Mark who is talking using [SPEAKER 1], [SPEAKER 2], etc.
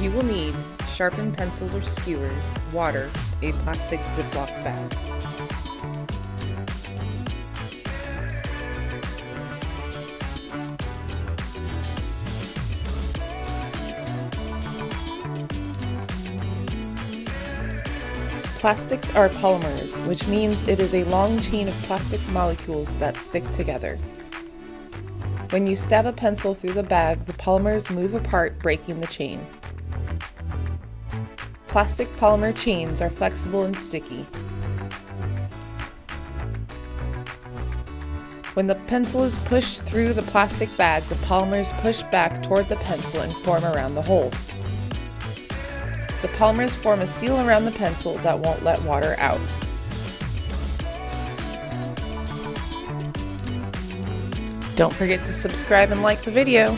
[SPEAKER 1] You will need sharpened pencils or skewers, water, a plastic Ziploc bag. Plastics are polymers, which means it is a long chain of plastic molecules that stick together. When you stab a pencil through the bag, the polymers move apart, breaking the chain. Plastic polymer chains are flexible and sticky. When the pencil is pushed through the plastic bag, the polymers push back toward the pencil and form around the hole. The polymers form a seal around the pencil that won't let water out. Don't forget to subscribe and like the video.